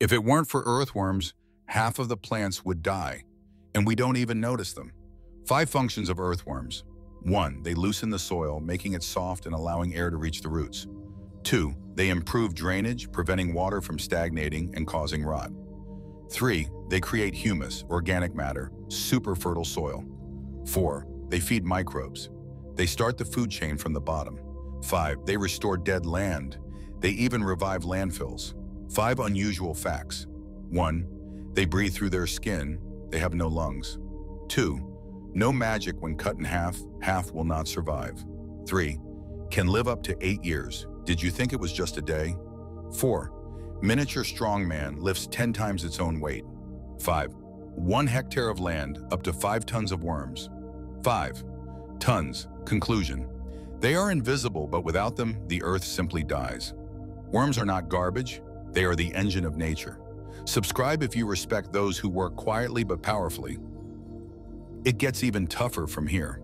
If it weren't for earthworms, half of the plants would die, and we don't even notice them. Five functions of earthworms. One, they loosen the soil, making it soft and allowing air to reach the roots. Two, they improve drainage, preventing water from stagnating and causing rot. Three, they create humus, organic matter, super fertile soil. Four, they feed microbes. They start the food chain from the bottom. Five, they restore dead land. They even revive landfills. Five unusual facts. One, they breathe through their skin. They have no lungs. Two, no magic when cut in half, half will not survive. Three, can live up to eight years. Did you think it was just a day? Four, miniature strongman lifts 10 times its own weight. Five, one hectare of land, up to five tons of worms. Five, tons, conclusion. They are invisible, but without them, the earth simply dies. Worms are not garbage, they are the engine of nature. Subscribe if you respect those who work quietly but powerfully. It gets even tougher from here.